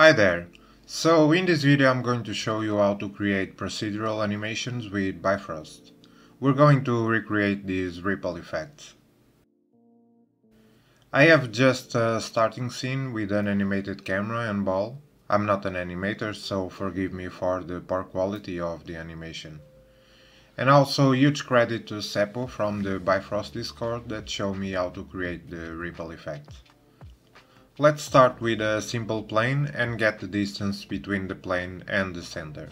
Hi there! So in this video I'm going to show you how to create procedural animations with Bifrost. We're going to recreate these ripple effects. I have just a starting scene with an animated camera and ball. I'm not an animator so forgive me for the poor quality of the animation. And also huge credit to Seppo from the Bifrost Discord that showed me how to create the ripple effect. Let's start with a simple plane and get the distance between the plane and the center.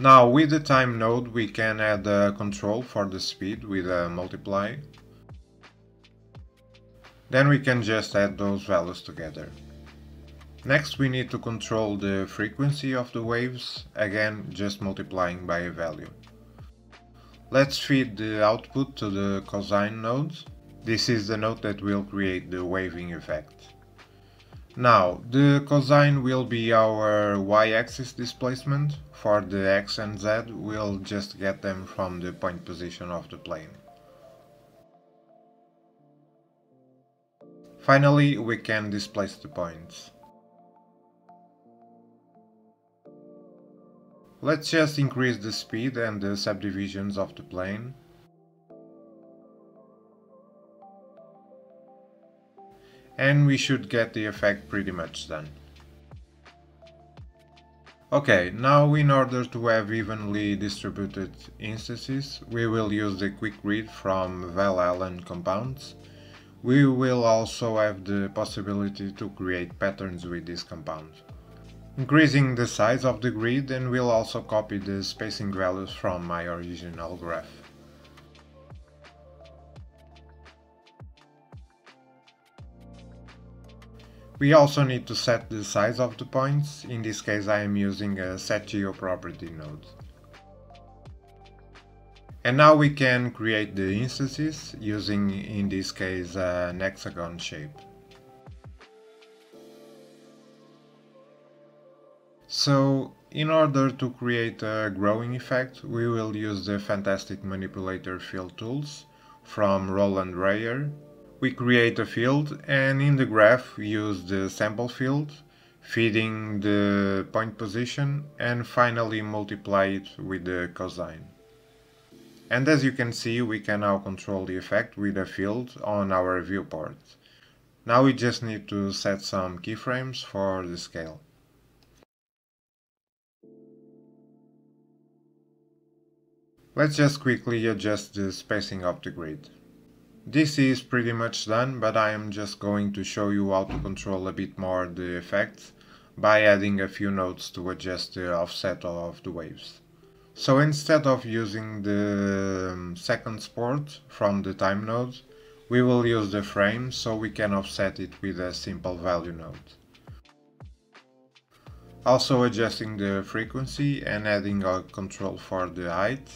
Now with the time node we can add a control for the speed with a multiply. Then we can just add those values together. Next we need to control the frequency of the waves, again just multiplying by a value. Let's feed the output to the cosine node this is the node that will create the waving effect. Now, the cosine will be our y-axis displacement. For the x and z, we'll just get them from the point position of the plane. Finally, we can displace the points. Let's just increase the speed and the subdivisions of the plane. And we should get the effect pretty much done. Okay, now in order to have evenly distributed instances, we will use the quick read from ValHallen compounds. We will also have the possibility to create patterns with this compound. Increasing the size of the grid and we'll also copy the spacing values from my original graph. We also need to set the size of the points, in this case I am using a setGeoProperty node. And now we can create the instances using, in this case, an hexagon shape. So, in order to create a growing effect, we will use the fantastic manipulator field tools from Roland Reyer we create a field and in the graph use the sample field, feeding the point position and finally multiply it with the cosine. And as you can see we can now control the effect with a field on our viewport. Now we just need to set some keyframes for the scale. Let's just quickly adjust the spacing of the grid. This is pretty much done, but I am just going to show you how to control a bit more the effects by adding a few nodes to adjust the offset of the waves. So instead of using the um, seconds port from the time node, we will use the frame so we can offset it with a simple value node. Also adjusting the frequency and adding a control for the height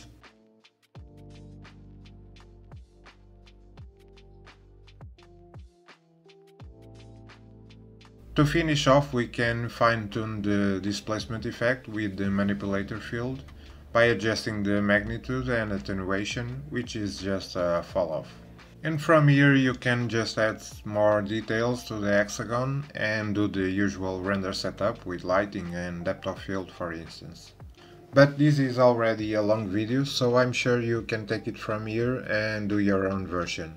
To finish off we can fine-tune the displacement effect with the manipulator field by adjusting the magnitude and attenuation, which is just a fall-off. And from here you can just add more details to the hexagon and do the usual render setup with lighting and depth of field for instance. But this is already a long video, so I'm sure you can take it from here and do your own version.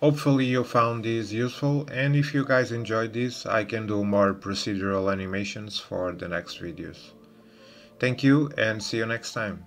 Hopefully you found this useful and if you guys enjoyed this I can do more procedural animations for the next videos. Thank you and see you next time.